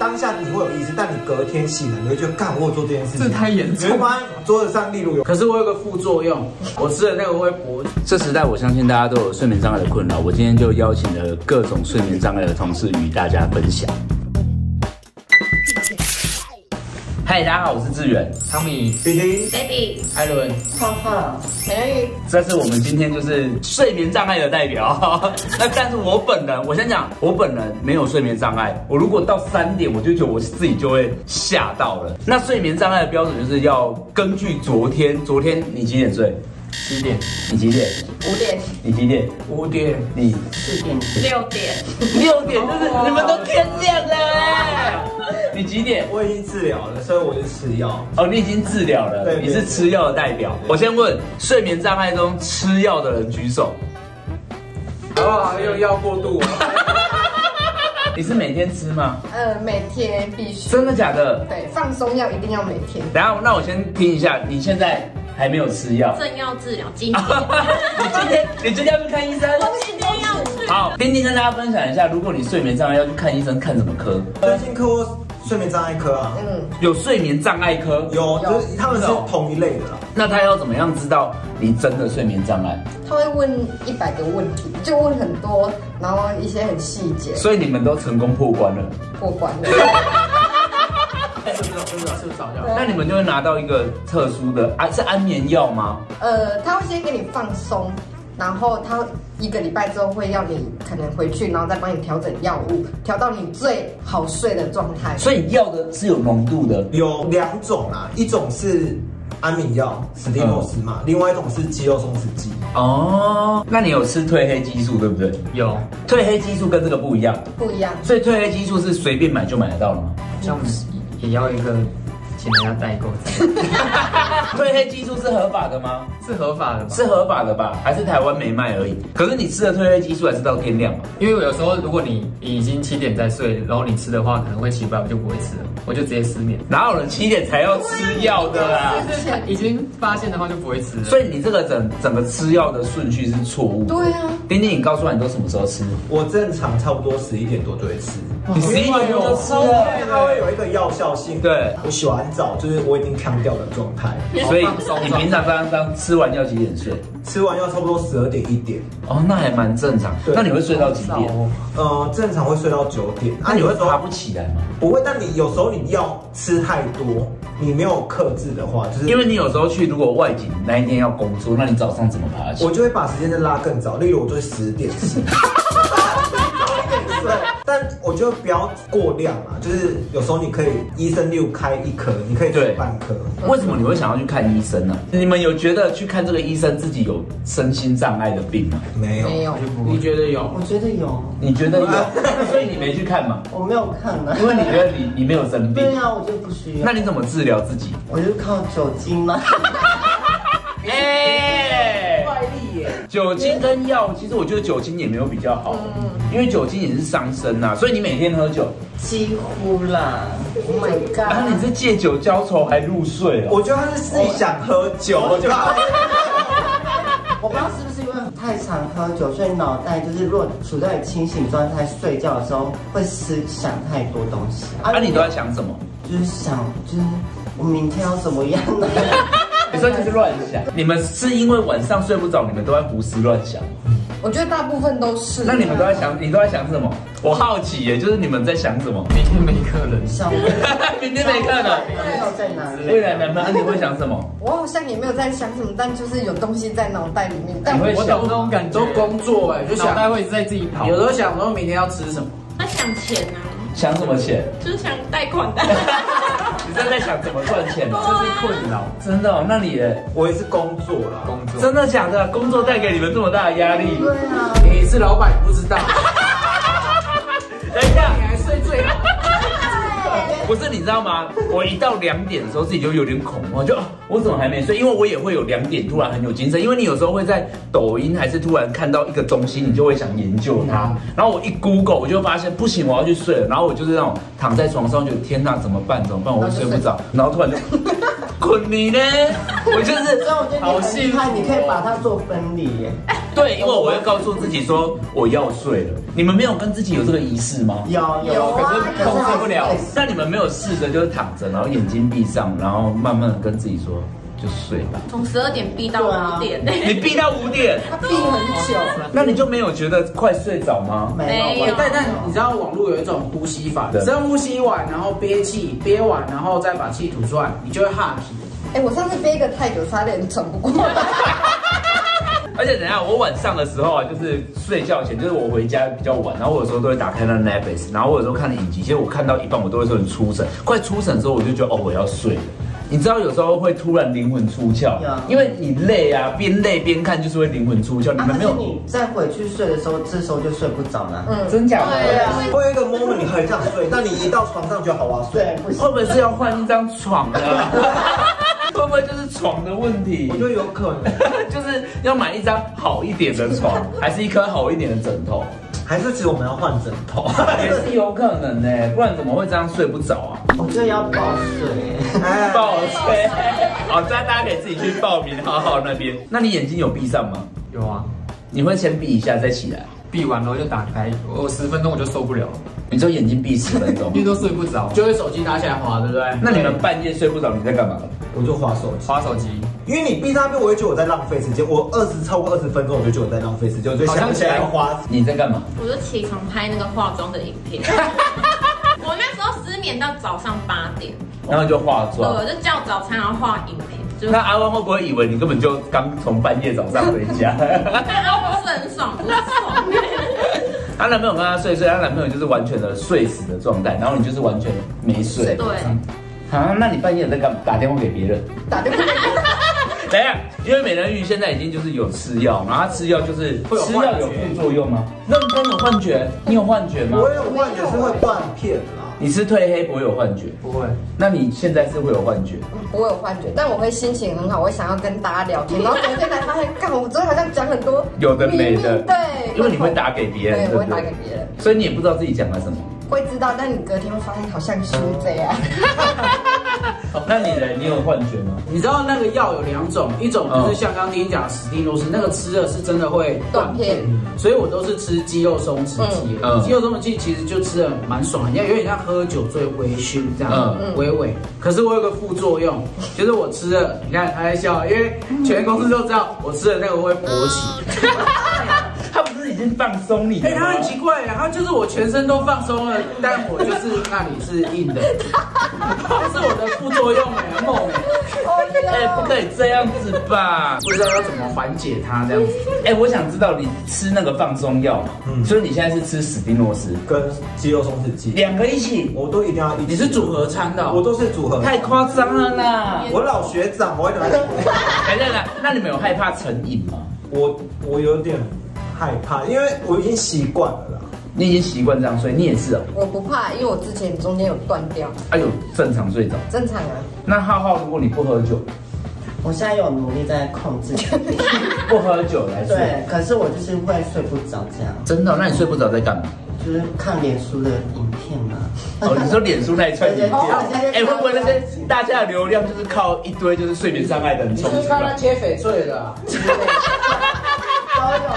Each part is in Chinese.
当下你会有意识，但你隔天醒来，你会觉得干我有做这件事情，这太严重你会发现桌子上例如有可是我有个副作用，我吃了那个会勃。这时代，我相信大家都有睡眠障碍的困扰。我今天就邀请了各种睡眠障碍的同事与大家分享。嗨，大家好，我是志远。汤米、弟弟 baby，艾伦，浩浩，美人鱼，这是我们今天就是睡眠障碍的代表。那但是我本人，我先讲，我本人没有睡眠障碍。我如果到三点，我就觉得我自己就会吓到了。那睡眠障碍的标准就是要根据昨天，昨天你几点睡？七点、你几点？五点、你几点？五点、你四点、六点，六点，就是你们都天亮了欸。你几点？我已经治疗了，所以我就吃药。哦，你已经治疗了，你是吃药的代表。我先问，睡眠障碍中吃药的人举手。好不好？用药过度啊。你是每天吃吗？呃，每天必须。真的假的？对，放松药一定要每天。等一下，那我先听一下，你现在还没有吃药。正要治疗，今天 你今天你今天要去看医生？我今天要治疗。好，今天跟大家分享一下，如果你睡眠障碍要去看医生，看什么科？最近科过睡眠障碍科啊，嗯，有睡眠障碍科。有，就是他们是同一类的啦。那他要怎么样知道你真的睡眠障碍？他会问一百个问题，就问很多，然后一些很细节所以你们都成功破关了。破关的。是不是？是不是？是不是早教？那你们就会拿到一个特殊的啊，是安眠药吗？呃，他会先给你放松，然后他一个礼拜之后会要你可能回去，然后再帮你调整药物，调到你最好睡的状态。所以药的是有浓度的。有两种啊，一种是安眠药史蒂诺斯嘛，另外一种是肌肉松弛剂。哦，那你有吃褪黑激素对不对？有，褪黑激素跟这个不一样，不一样，所以褪黑激素是随便买就买得到了吗？像也要一个请人家代购才褪 黑激素是合法的吗？是合法的吧？是合法的吧？还是台湾没卖而已？可是你吃了褪黑激素还是到天亮嘛？因为有时候如果你已经七点在睡，然后你吃的话，可能会起不来，我就不会吃了，我就直接失眠。哪有人七点才要吃药的啦？已经发现的话就不会吃了。所以你这个整整个吃药的顺序是错误的。对啊，丁丁，你告诉我你都什么时候吃？我正常差不多十一点多就会吃，你十一点就吃因为了，它会有一个药效性。对我洗完澡就是我已经扛掉的状态，所以你平常刚刚吃完药几点睡？吃完药差不多十二点一点，哦，那还蛮正常。对那你会睡到几点？呃，正常会睡到九点。那你会有时候爬不起来吗？不会，但你有时候你药吃太多，你没有克制的话，就是因为你有时候去，如果外景那一天要工作，那你早上怎么爬起？我就会把时间再拉更早，例如我就会十点吃。对，但我觉得不要过量啊，就是有时候你可以医生六开一颗，你可以吃半颗。为什么你会想要去看医生呢？你们有觉得去看这个医生自己有身心障碍的病吗？没有，没有，你觉得有？我觉得有，你觉得有？所以你没去看吗？我没有看啊。因为你觉得你你没有生病对，啊，我就不需要。那你怎么治疗自己？我就靠酒精吗。哎，外力耶！酒精跟药，其实我觉得酒精也没有比较好，因为酒精也是伤身呐。所以你每天喝酒，几乎啦。Oh my 啊，你 god！是借酒浇愁还入睡哦。我觉得他是自己想喝酒，就好。我不知道是不是因为太常喝酒，所以脑袋就是如果处在清醒状态睡觉的时候，会思想太多东西。啊，你都在想什么？就是想，就是我明天要怎么样呢？你说就是乱想。你们是因为晚上睡不着，你们都在胡思乱想。我觉得大部分都是。那你们都在想，你都在想什么？我好奇耶，就是你们在想什么？明天没客人，想 明天没看了，来要在哪里？未来男朋友，你会想什么？我好像也没有在想什么，但就是有东西在脑袋里面。但我你会想我懂那种感觉。都工作哎，就想脑袋会一直在自己跑。有时候想说明天要吃什么，他想钱啊，想什么钱？就是想贷款的。你真在想怎么赚钱？这是困扰。真的哦？那你的我也是工作啦，工作真的假的？工作带给你们这么大的压力？对啊，你是老板不知道，等一下。不是你知道吗？我一到两点的时候自己就有点恐慌，就、啊、我怎么还没睡？因为我也会有两点突然很有精神，因为你有时候会在抖音还是突然看到一个东西，你就会想研究它。然后我一 Google 我就发现不行，我要去睡了。然后我就是那种躺在床上，觉得天哪，怎么办？怎么办？我会睡不着。然后突然就困你呢，我就是所以我觉得你很厉害，你可以把它做分离耶。对，因为我会告诉自己说我要睡了。你们没有跟自己有这个仪式吗？有有可是控制不了但你们没有试着就是躺着，然后眼睛闭上，然后慢慢的跟自己说就睡吧。从十二点闭到五点，你闭到五点，他闭很久，那你就没有觉得快睡着吗？没没有有，但但你知道网络有一种呼吸法，对深呼吸完，然后憋气，憋完，然后再把气吐出来，你就会哈皮。哎，我上次憋一个太久，差点喘不过来。而且等下，我晚上的时候啊，就是睡觉前，就是我回家比较晚，然后我有时候都会打开那 Netflix，然后我有时候看影集，其实我看到一半，我都会说很出神，快出神的时候，我就觉得哦，我要睡了。你知道有时候会突然灵魂出窍，因为你累啊，边累边看就是会灵魂出窍。你啊，们没有可是你再回去睡的时候，这时候就睡不着了。嗯，真假的？对啊，会有一个 moment 你很想睡，但你一到床上就好啊睡。会不会是要换一张床啊？会不会就是床的问题我？觉得有可能，就是要买一张好一点的床，还是一颗好一点的枕头？还是其实我们要换枕头。也是有可能呢，不然怎么会这样睡不着啊？我觉得要抱睡。哎报睡，好，这样大家可以自己去报名好好那边。那你眼睛有闭上吗？有啊，你会先闭一下再起来？闭完了就打开，我十分钟我就受不了了，你说眼睛闭十分钟因为都睡不着，就会手机拿起来滑，对不对？那你们半夜睡不着，你在干嘛？我就划手机，划手机，因为你闭上那边，我会觉得我在浪费时间。我二十超过二十分钟，我就觉得我在浪费时间，我就想起来要花。你在干嘛？我就起床拍那个化妆的影片。我那时候失眠到早上八点，然后就化对，妆。我就叫早餐，然后画影片，就那阿汪会不会以为你根本就刚从半夜早上回家？然后不是很爽，不爽。她男朋友跟她睡睡，她男朋友就是完全的睡死的状态，然后你就是完全没睡。对，啊，那你半夜在干嘛？打电话给别人？打电话 等一下，因为美人鱼现在已经就是有吃药，然后他吃药就是会有吃药有副作用吗？认真有幻觉？你有幻觉吗？我有幻觉是会断片啦。你是褪黑不会有幻觉？不会，那你现在是会有幻觉？不会有幻觉，但我会心情很好，我会想要跟大家聊天，然后昨天才发现，干，我昨天好像讲很多有的没的对，因为你会打给别人，对，我会？打给别人，所以你也不知道自己讲了什么。会知道，但你隔天会发现好像是这样。那你呢？你有幻觉吗？你知道那个药有两种，一种就是像刚刚丁讲的史蒂诺斯，那个吃了是真的会断片，所以我都是吃肌肉松弛剂。肌肉松弛剂其实就吃的蛮爽，人家有点像喝酒醉微醺这样，嗯微微。可是我有个副作用，就是我吃了，你看他在笑，因为全公司都知道我吃了那个会勃起。放松你哎？他很奇怪，他就是我全身都放松了，但我就是那里是硬的，这是我的副作用哎，很猛哎，哎、不可以这样子吧？不知道要怎么缓解它这样子。哎、我想知道你吃那个放松药，嗯所以你现在是吃史蒂诺斯，跟肌肉松弛剂，两个一起，我都一定要一起。你是组合餐的哦、我都是组合。太夸张了啦！我老学长，我会跟他讲。等等等，那你们有害怕成瘾吗？我我有点害怕，因为我已经习惯了啦。你已经习惯这样睡，你也是哦。我不怕，因为我之前中间有断掉，哎呦，正常睡着。正常啊。那浩浩，如果你不喝酒，我现在有努力在控制，不喝酒来睡，对，可是我就是会睡不着这样，真的哦、那你睡不着在干嘛？就是看脸书的影片嘛。哦，你说脸书那一串 影片，哎、会不会那些大家的流量就是靠一堆就是睡眠障碍的人你冲出是不是看那来？切翡翠的、啊？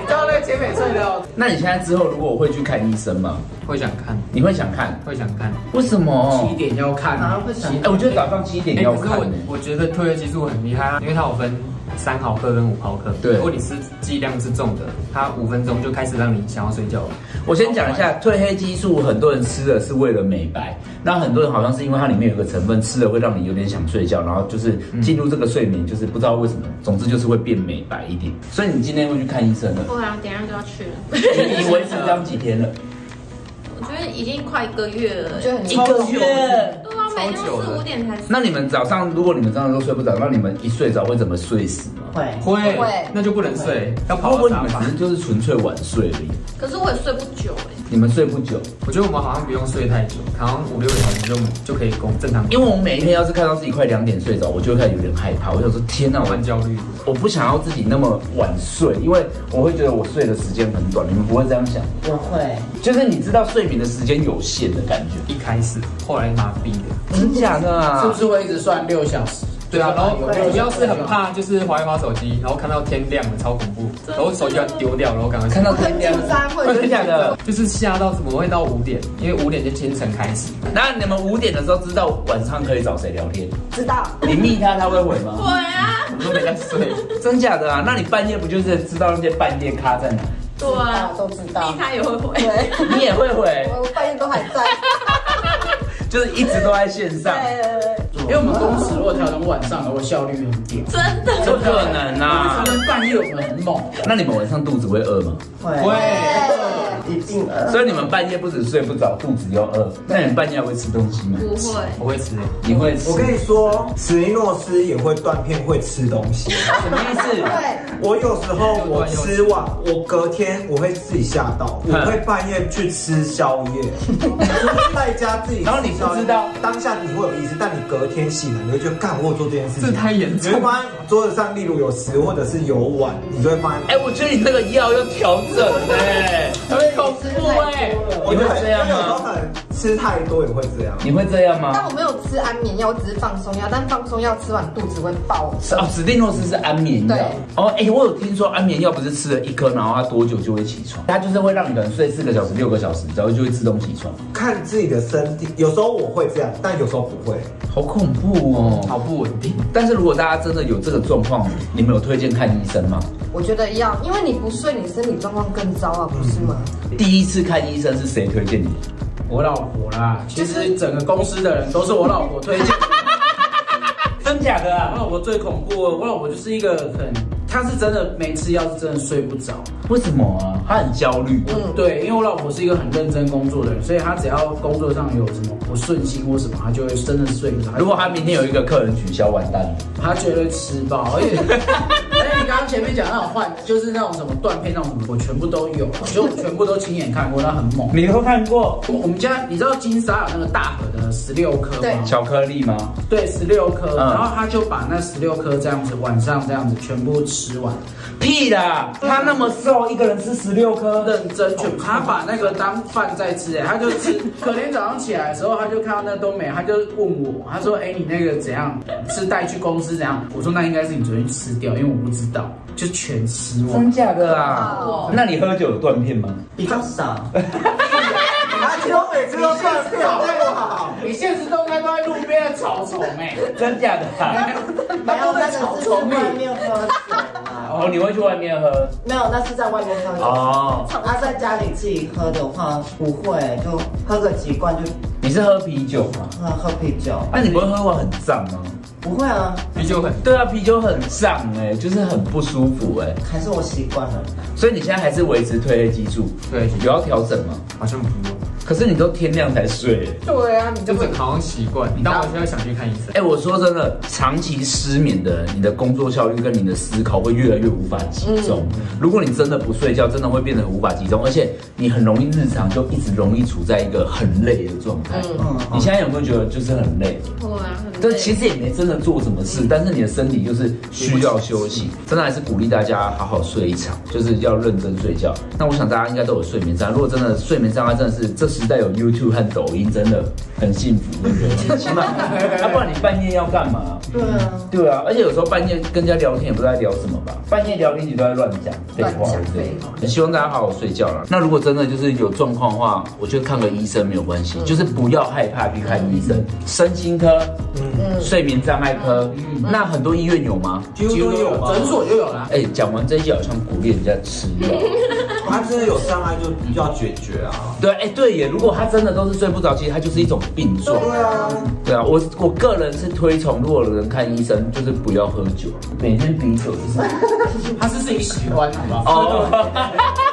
你知道那个切翡翠的、哦？那你现在之后如果我会去看医生吗？会想看，你会想看？会想看。为什么？七点要看啊会想哎、我觉得早上七点哎，可是我要看、我觉得褪黑激素很厉害啊，因为它有分三毫克跟五毫克。对如果你吃剂量是重的，它五分钟就开始让你想要睡觉了。我先讲一下，褪黑激素很多人吃的是为了美白，那很多人好像是因为它里面有个成分吃了会让你有点想睡觉，然后就是进入这个睡眠，就是不知道为什么，总之就是会变美白一点。所以你今天会去看医生了？不然等一下就要去了。你你维持这样几天了？我觉得已经快一个月了，就很一个月。对啊，每天四五点才睡。那你们早上如果你们真的都睡不着，那你们一睡着会怎么睡死吗？会，会会那就不能睡，要跑你们只。是就是纯粹晚睡而已？可是我也睡不久哎。你们睡不久，我觉得我们好像不用睡太久，好像五六个小时就就可以工正常。因为我每一天要是看到自己快两点睡着，我就会开始有点害怕。我想说，天哪，我很焦虑。我不想要自己那么晚睡，因为我会觉得我睡的时间很短。你们不会这样想？我会。就是你知道睡眠的时间有限的感觉，一开始，后来麻痹的。真假的啊？是不是会一直算六小时？对啊，然后有主要是很怕就是滑一滑手机，然后看到天亮了，超恐怖，然后手机要丢掉，然后赶快看到很紧张，会真的假的？就是吓到怎么会到五点？因为五点就清晨开始。那你们五点的时候知道晚上可以找谁聊天？知道。你密他，他会回吗？会啊，我都没在睡，真假的啊？那你半夜不就是知道那些半夜咖在哪？对啊，都知道密。他也会回。你也会回，我半夜都还在。就是一直都在线上。对对对。因为我们工时如果调成晚上的，我效率很低。真的。不可能啊！我们半夜我们很猛，那你们晚上肚子会饿吗？会对一定饿。所以你们半夜不止睡不着，肚子又饿。那你们半夜还会吃东西吗？不会，我会吃。你会吃？我跟你说，史尼诺斯也会断片，会吃东西。什么意思？对。我有时候我吃完，我隔天我会自己吓到，我会半夜去吃宵夜，就是在家自己。然后你不知道当下你会有意识，但你隔天醒来，你会觉得干我做这件事情，这太严重你会发现桌子上例如有食或者是有碗，你就会发现，哎，我觉得你那个药要调整哎，很恐怖哎。我觉得会这样吗吃太多也会这样。你会这样吗？但我没有吃安眠药，我只是放松药，但放松药吃完肚子会爆。是哦，史蒂诺斯是安眠药对。哦，哎，我有听说安眠药不是吃了一颗，然后它多久就会起床？它就是会让你可能睡四个小时、六个小时，然后就会自动起床。看自己的身体，有时候我会这样，但有时候不会。好恐怖哦！好不稳定。但是如果大家真的有这个状况，你们有推荐看医生吗？我觉得要，因为你不睡，你身体状况更糟啊，不是吗？第一次看医生是谁推荐你的？我老婆啦，其实整个公司的人都是我老婆推荐。真假的我啊？老婆最恐怖，我老婆就是一个很，她是真的没吃药是真的睡不着。为什么啊？她很焦虑。嗯，对，因为我老婆是一个很认真工作的人，所以她只要工作上有什么不顺心或什么，她就会真的睡不着。如果她明天有一个客人取消，完蛋了。她绝对吃饱，而且刚刚前面讲那种换，就是那种什么断片那种什么，我全部都有，就全部都亲眼看过，那很猛。你都看过我我们家你知道金沙有那个大盒的十六颗对吗？巧克力吗？对，十六颗，嗯然后他就把那十六颗这样子晚上这样子全部吃完，屁的！他那么瘦，一个人吃十六颗。认真全，他把那个当饭在吃，哎，他就吃。隔天早上起来的时候，他就看到那都没，他就问我，他说，哎，你那个怎样？是带去公司怎样？我说那应该是你昨天吃掉，因为我不知道，就全吃完真。假的啊哦？那你喝酒有断片吗？比较少。而且我每次都断片，对我好。你现实动态都在路边的草丛，哎，真假的啊？没有，那个是去草丛里。外面喝酒啦。哦，你会去外面喝？没有，那是在外面喝酒。哦，他在家里自己喝的话，不会，就喝个几罐就你是喝啤酒吗？啊喝啤酒。那你不会喝完很胀吗？不会啊，啤酒很对啊，啤酒很胀哎，就是很不舒服哎。还是我习惯了。所以你现在还是维持褪黑激素，对，有要调整吗？好像不用，可是你都天亮才睡哎。对啊，你就会好像习惯。你当我现在想去看医生。哎、我说真的，长期失眠的人，你的工作效率跟你的思考会越来越无法集中。如果你真的不睡觉，真的会变得无法集中，而且你很容易日常就一直容易处在一个很累的状态。嗯你现在有没有觉得就是很累？会啊，很这累其实也没真的做什么事，但是你的身体就是需要休息。真的还是鼓励大家好好睡一场，就是要认真睡觉。那我想大家应该都有睡眠障碍，如果真的睡眠障碍真的是这时代有 YouTube 和抖音，真的很幸福，对不对？起码，要、不然你半夜要干嘛？对啊，对啊，而且有时候半夜跟人家聊天也不知道在聊什么吧，半夜聊天你都在乱讲废话，乱讲对很希望大家好好睡觉了。那如果真的就是有状况的话，我觉得看个医生没有关系，就是不要害怕去看医生。身心科、嗯，睡眠障碍科，那很多医院有吗？几乎都有吧。诊所就有啦。哎，讲完这一集好像鼓励人家吃药。他真的有障碍就要解决啊。对，哎，对耶，如果他真的都是睡不着，其实他就是一种病状。对啊，对啊，我我个人是推崇，如果有人看医生，就是不要喝酒，每天顶酒就是。他是自己喜欢，好不好？哦，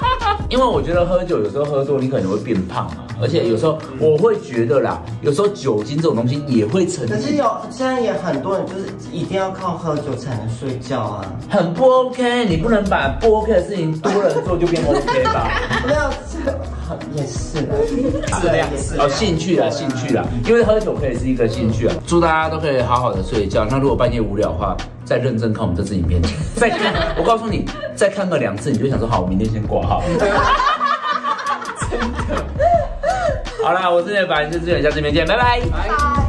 因为我觉得喝酒有时候喝多，你可能会变胖啊，而且有时候我会觉得啦，有时候酒精这种东西也会成瘾，可是有现在也很多人就是一定要靠喝酒才能睡觉啊。很不 OK。你不能把不 OK 的事情多人做就变 OK 吧？没有，这也是的，质量质量哦，兴趣啦，兴趣啦，因为喝酒可以是一个兴趣啊。祝大家都可以好好的睡觉。那如果半夜无聊的话，再认真看我们这支影片，再看，我告诉你，再看个两次，你就想说好，我明天先挂号。好啦，我是叶凡，就这里，下次见面见，拜拜。来。